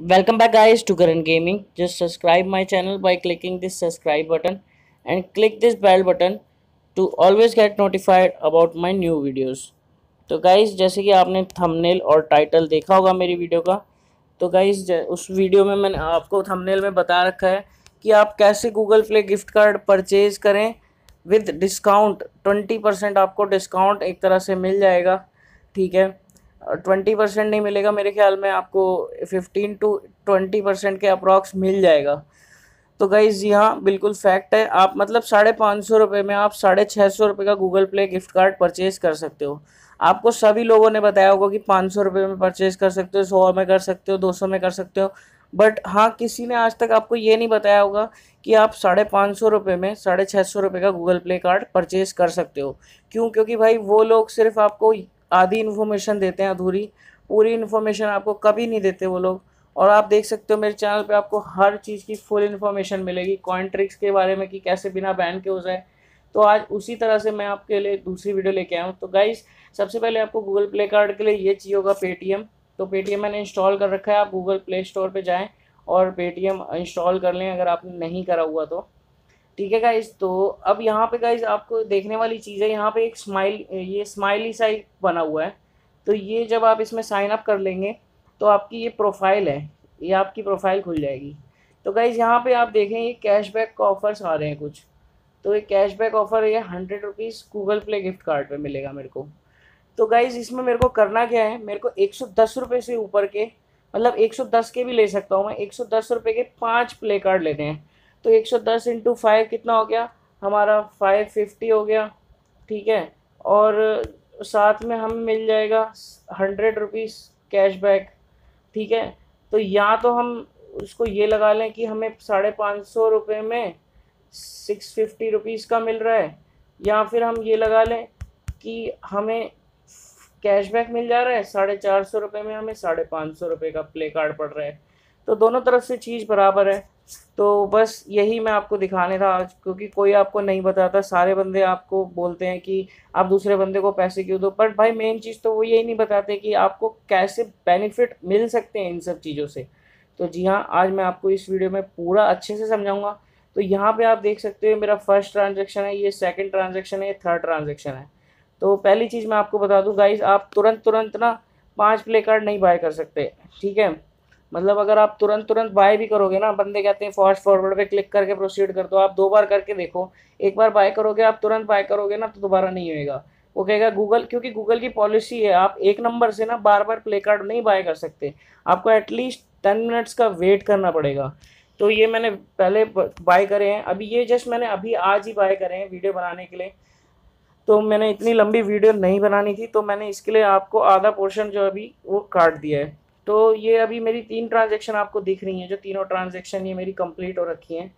Welcome back guys to Current Gaming. Just subscribe my channel by clicking this subscribe button and click this bell button to always get notified about my new videos. तो guys जैसे कि आपने thumbnail और title देखा होगा मेरी video का तो गाइज़ उस वीडियो में मैंने आपको थंबनेल में बता रखा है कि आप कैसे Google play gift card purchase करें विद डिस्काउंट ट्वेंटी परसेंट आपको डिस्काउंट एक तरह से मिल जाएगा ठीक है ट्वेंटी परसेंट नहीं मिलेगा मेरे ख्याल में, आपको फिफ्टीन टू ट्वेंटी परसेंट के अप्रॉक्स मिल जाएगा। तो गाइज़ जी हाँ बिल्कुल फैक्ट है, आप मतलब साढ़े पाँच सौ रुपये में आप साढ़े छः सौ रुपये का Google Play gift card purchase कर सकते हो। आपको सभी लोगों ने बताया होगा कि पाँच सौ रुपये में परचेज़ कर सकते हो, सौ में कर सकते हो, दो सौ में कर सकते हो। बट हाँ किसी ने आज तक आपको ये नहीं बताया होगा कि आप साढ़े पाँच सौ रुपये में साढ़े छः सौ रुपये का गूगल प्ले कार्ड परचेज़ कर सकते हो। क्यों? क्योंकि भाई वो लोग सिर्फ़ आपको आधी इन्फॉर्मेशन देते हैं अधूरी। पूरी इन्फॉर्मेशन आपको कभी नहीं देते वो लोग। और आप देख सकते हो मेरे चैनल पे आपको हर चीज़ की फुल इन्फॉर्मेशन मिलेगी। कॉइन ट्रिक्स के बारे में कि कैसे बिना बैन के हो जाए। तो आज उसी तरह से मैं आपके लिए दूसरी वीडियो लेके आया हूँ। तो गाइज़ सबसे पहले आपको गूगल प्ले कार्ड के लिए ये चाहिए होगा पेटीएम तो पेटीएम मैंने इंस्टॉल कर रखा है। आप गूगल प्ले स्टोर पर जाएँ और पेटीएम इंस्टॉल कर लें अगर आपने नहीं करा हुआ तो। ठीक है गाइज़ तो अब यहाँ पे गाइज़ आपको देखने वाली चीज़ है, यहाँ पे एक स्माइल ये स्माइली साइड बना हुआ है। तो ये जब आप इसमें साइन अप कर लेंगे तो आपकी ये प्रोफ़ाइल है, ये आपकी प्रोफ़ाइल खुल जाएगी। तो गाइज़ यहाँ पे आप देखें, ये कैशबैक का ऑफर्स आ रहे हैं कुछ। तो ये कैशबैक ऑफ़र ये hundred rupees Google Play gift card पे मिलेगा मेरे को। तो गाइज़ इसमें मेरे को करना क्या है? मेरे को एक सौ दस रुपये से ऊपर के मतलब एक सौ दस के भी ले सकता हूँ मैं, एक सौ दस रुपये के पाँच प्ले कार्ड लेने हैं। तो एक सौ दस इंटू फाइव कितना हो गया? हमारा फाइव फिफ्टी हो गया, ठीक है? और साथ में हम मिल जाएगा हंड्रेड रुपीज़ कैशबैक ठीक है? तो या तो हम उसको ये लगा लें कि हमें साढ़े पाँच सौ रुपये में सिक्स फिफ्टी रुपीज़ का मिल रहा है, या फिर हम ये लगा लें कि हमें कैशबैक मिल जा रहा है, साढ़े चार सौ रुपये में हमें साढ़े पाँच सौ रुपये का प्ले कार्ड पड़ रहा है। तो दोनों तरफ़ से चीज़ बराबर है। तो बस यही मैं आपको दिखाने था आज, क्योंकि कोई आपको नहीं बताता। सारे बंदे आपको बोलते हैं कि आप दूसरे बंदे को पैसे क्यों दो? पर भाई मेन चीज़ तो वो यही नहीं बताते कि आपको कैसे बेनिफिट मिल सकते हैं इन सब चीज़ों से। तो जी हाँ आज मैं आपको इस वीडियो में पूरा अच्छे से समझाऊँगा। तो यहाँ पर आप देख सकते हो, मेरा फ़र्स्ट ट्रांजेक्शन है, ये सेकेंड ट्रांजेक्शन है, ये थर्ड ट्रांजेक्शन है। तो पहली चीज़ मैं आपको बता दूँ गाइज़ आप तुरंत तुरंत ना पाँच प्ले कार्ड नहीं बाय कर सकते, ठीक है? मतलब अगर आप तुरंत तुरंत बाय भी करोगे ना, बंदे कहते हैं फास्ट फॉरवर्ड पे क्लिक करके प्रोसीड कर दो, आप दो बार करके देखो, एक बार बाय करोगे, आप तुरंत बाय करोगे ना तो दोबारा नहीं होएगा। वो कहेगा गूगल क्योंकि गूगल की पॉलिसी है, आप एक नंबर से ना बार बार प्ले कार्ड नहीं बाय कर सकते। आपको एटलीस्ट टेन मिनट्स का वेट करना पड़ेगा। तो ये मैंने पहले बाय करे हैं। अभी ये जस्ट मैंने अभी आज ही बाय करे हैं वीडियो बनाने के लिए। तो मैंने इतनी लंबी वीडियो नहीं बनानी थी तो मैंने इसके लिए आपको आधा पोर्शन जो अभी वो काट दिया है। तो ये अभी मेरी तीन ट्रांजेक्शन आपको दिख रही हैं, जो तीनों ट्रांजेक्शन ये मेरी कंप्लीट हो रखी हैं।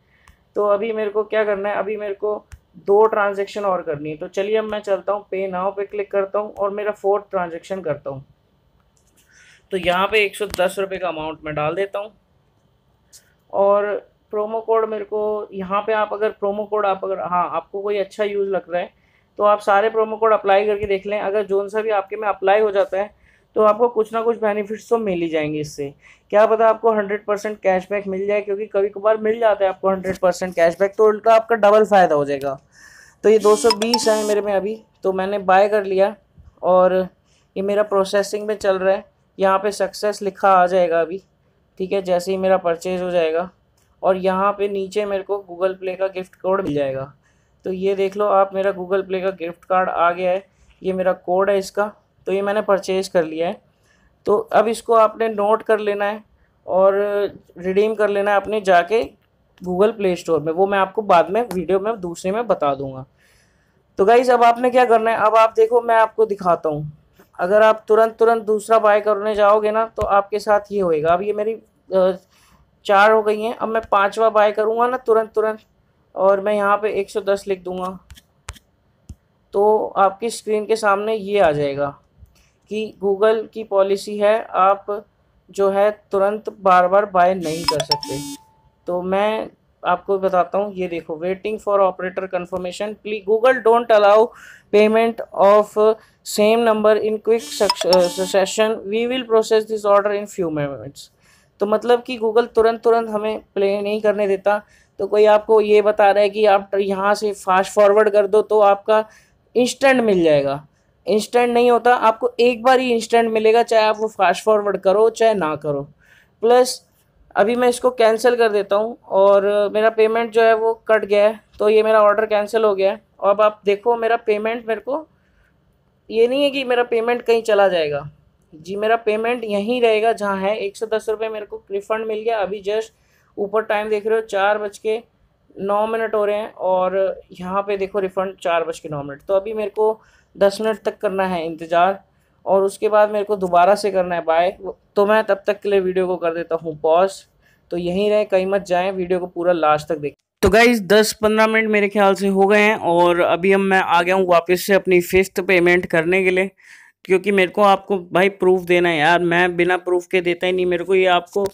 तो अभी मेरे को क्या करना है, अभी मेरे को दो ट्रांजेक्शन और करनी है। तो चलिए अब मैं चलता हूँ पे नाव पे क्लिक करता हूँ और मेरा फोर्थ ट्रांजेक्शन करता हूँ। तो यहाँ पे एक सौ दस रुपये का अमाउंट मैं डाल देता हूँ। और प्रोमो कोड मेरे को, यहाँ पे आप अगर प्रोमो कोड आप अगर हाँ आपको कोई अच्छा यूज़ लग रहा है तो आप सारे प्रोमो कोड अप्लाई करके देख लें। अगर जोन सा भी आपके में अप्लाई हो जाता है तो आपको कुछ ना कुछ बेनिफिट्स तो मिल ही जाएँगे इससे। क्या पता आपको हंड्रेड परसेंट कैशबैक मिल जाए, क्योंकि कभी कभार मिल जाता है आपको हंड्रेड परसेंट कैशबैक तो उल्टा आपका डबल फ़ायदा हो जाएगा। तो ये दो सौ बीस है मेरे में अभी तो मैंने बाय कर लिया और ये मेरा प्रोसेसिंग में चल रहा है। यहाँ पे सक्सेस लिखा आ जाएगा अभी, ठीक है? जैसे ही मेरा परचेज़ हो जाएगा और यहाँ पे नीचे मेरे को गूगल प्ले का गिफ्ट कोड मिल जाएगा। तो ये देख लो, आप मेरा गूगल प्ले का गिफ्ट कार्ड आ गया है। ये मेरा कोड है इसका। तो ये मैंने परचेज़ कर लिया है। तो अब इसको आपने नोट कर लेना है और रिडीम कर लेना है आपने जाके गूगल प्ले स्टोर में। वो मैं आपको बाद में वीडियो में, दूसरे में बता दूँगा। तो गाइज़ अब आपने क्या करना है? अब आप देखो, मैं आपको दिखाता हूँ। अगर आप तुरंत तुरंत दूसरा बाय करने जाओगे ना तो आपके साथ ये होएगा। अब ये मेरी चार हो गई हैं। अब मैं पाँचवा बाय करूँगा ना, तुरंत तुरंत। और मैं यहाँ पे 110 लिख दूँगा। तो आपकी स्क्रीन के सामने ये आ जाएगा। कि गूगल की पॉलिसी है, आप जो है तुरंत बार बार बाय नहीं कर सकते। तो मैं आपको बताता हूँ, ये देखो waiting for operator confirmation please Google don't allow payment of same number in quick session we will process this order in few minutes तो मतलब कि गूगल तुरंत तुरंत हमें प्ले नहीं करने देता। तो कोई आपको ये बता रहा है कि आप यहाँ से फास्ट फॉरवर्ड कर दो तो आपका इंस्टेंट मिल जाएगा। इंस्टेंट नहीं होता, आपको एक बार ही इंस्टेंट मिलेगा, चाहे आप वो फास्ट फॉरवर्ड करो, चाहे ना करो। प्लस अभी मैं इसको कैंसिल कर देता हूँ और मेरा पेमेंट जो है वो कट गया है तो ये मेरा ऑर्डर कैंसिल हो गया है। और अब आप देखो, मेरा पेमेंट मेरे को, ये नहीं है कि मेरा पेमेंट कहीं चला जाएगा। जी, मेरा पेमेंट यहीं रहेगा जहाँ है। एक सौ दस रुपये मेरे को रिफ़ंड मिल गया। अभी जस्ट ऊपर टाइम देख रहे हो, चार बज के नौ मिनट हो रहे हैं और यहाँ पे देखो रिफ़ंड चार बज के नौ मिनट। तो अभी मेरे को दस मिनट तक करना है इंतज़ार और उसके बाद मेरे को दोबारा से करना है बाय तो मैं तब तक के लिए वीडियो को कर देता हूँ पॉज तो यहीं रहे, कहीं मत जाएँ वीडियो को पूरा लास्ट तक देखें। तो गाइज़ दस पंद्रह मिनट मेरे ख्याल से हो गए हैं और अभी हम मैं आ गया हूँ वापस से अपनी फिफ्थ पेमेंट करने के लिए। क्योंकि मेरे को आपको भाई प्रूफ देना है यार, मैं बिना प्रूफ के देता ही नहीं, मेरे को ये आपको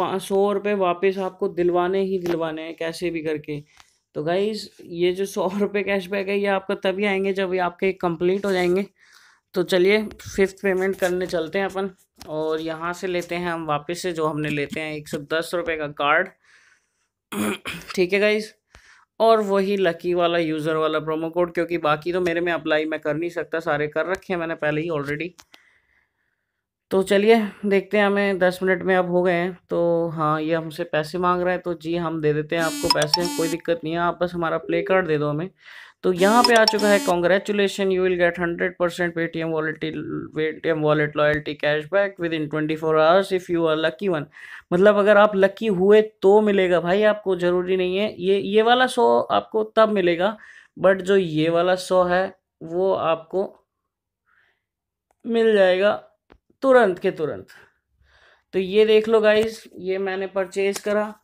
सौ रुपये वापस आपको दिलवाने ही दिलवाने हैं, कैसे भी करके। तो गाइज़ ये जो सौ रुपये कैशबैक है, ये आपका तभी आएँगे जब ये आपके कंप्लीट हो जाएँगे। तो चलिए फिफ्थ पेमेंट करने चलते हैं अपन, और यहाँ से लेते हैं हम वापस से जो हमने लेते हैं, एक सौ दस रुपये का कार्ड ठीक है गाइज़ और वही लकी वाला यूज़र वाला प्रोमो कोड क्योंकि बाकी तो मेरे में अप्लाई मैं कर नहीं सकता, सारे कर रखे हैं मैंने पहले ही ऑलरेडी तो चलिए, देखते हैं हमें दस मिनट में अब हो गए हैं। तो हाँ ये हमसे पैसे मांग रहा है तो जी हम दे देते हैं आपको पैसे, कोई दिक्कत नहीं है, आप बस हमारा प्ले कार्ड दे दो हमें। तो यहाँ पे आ चुका है congratulation you will get hundred percent Paytm wallet Paytm wallet loyalty cashback within twenty four hours if you are lucky one मतलब अगर आप लकी हुए तो मिलेगा भाई, आपको ज़रूरी नहीं है। ये ये वाला सौ आपको तब मिलेगा बट जो ये वाला सौ है, वो आपको मिल जाएगा। तुरंत के तुरंत। तो ये देख लो गाइस ये मैंने परचेज़ करा।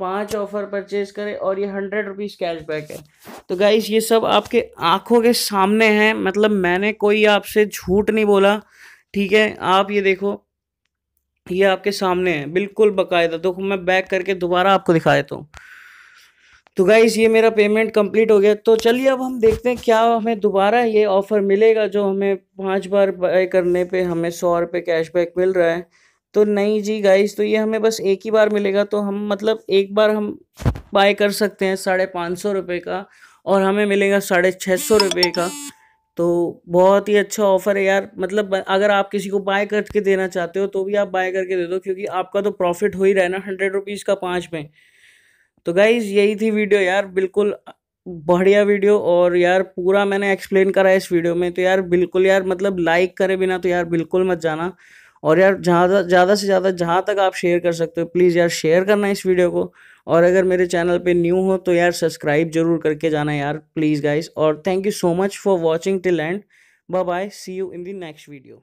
पाँच ऑफ़र परचेज करे और ये हंड्रेड रुपीज़ कैशबैक है। तो गाइज़ ये सब आपके आँखों के सामने हैं। मतलब मैंने कोई आपसे झूठ नहीं बोला, ठीक है? आप ये देखो, ये आपके सामने है। बिल्कुल बकायदा। तो मैं बैक करके दोबारा आपको दिखा देता हूँ। तो गाइस ये मेरा पेमेंट कंप्लीट हो गया। तो चलिए अब हम देखते हैं क्या हमें दोबारा ये ऑफ़र मिलेगा जो हमें पाँच बार बाय करने पे हमें सौ रुपये कैशबैक मिल रहा है। तो नहीं जी गाइस तो ये हमें बस एक ही बार मिलेगा। तो हम मतलब एक बार हम बाय कर सकते हैं साढ़े पाँच सौ रुपये का और हमें मिलेगा साढ़े छः सौ रुपये का। तो बहुत ही अच्छा ऑफ़र है यार। मतलब अगर आप किसी को बाय करके देना चाहते हो तो भी आप बाय करके दे दो क्योंकि आपका तो प्रॉफिट हो ही रहा है ना। हंड्रेड रुपीज़ का पाँच में। तो गाइज़ यही थी वीडियो यार, बिल्कुल बढ़िया वीडियो और यार पूरा मैंने एक्सप्लेन करा है इस वीडियो में। तो यार बिल्कुल यार मतलब लाइक करे बिना तो यार बिल्कुल मत जाना। और यार ज़्यादा ज़्यादा से ज़्यादा जहाँ तक आप शेयर कर सकते हो प्लीज़ यार शेयर करना इस वीडियो को। और अगर मेरे चैनल पे न्यू हो तो यार सब्सक्राइब ज़रूर करके जाना यार प्लीज़ गाइस और thank you so much for watching till end bye bye see you in the next video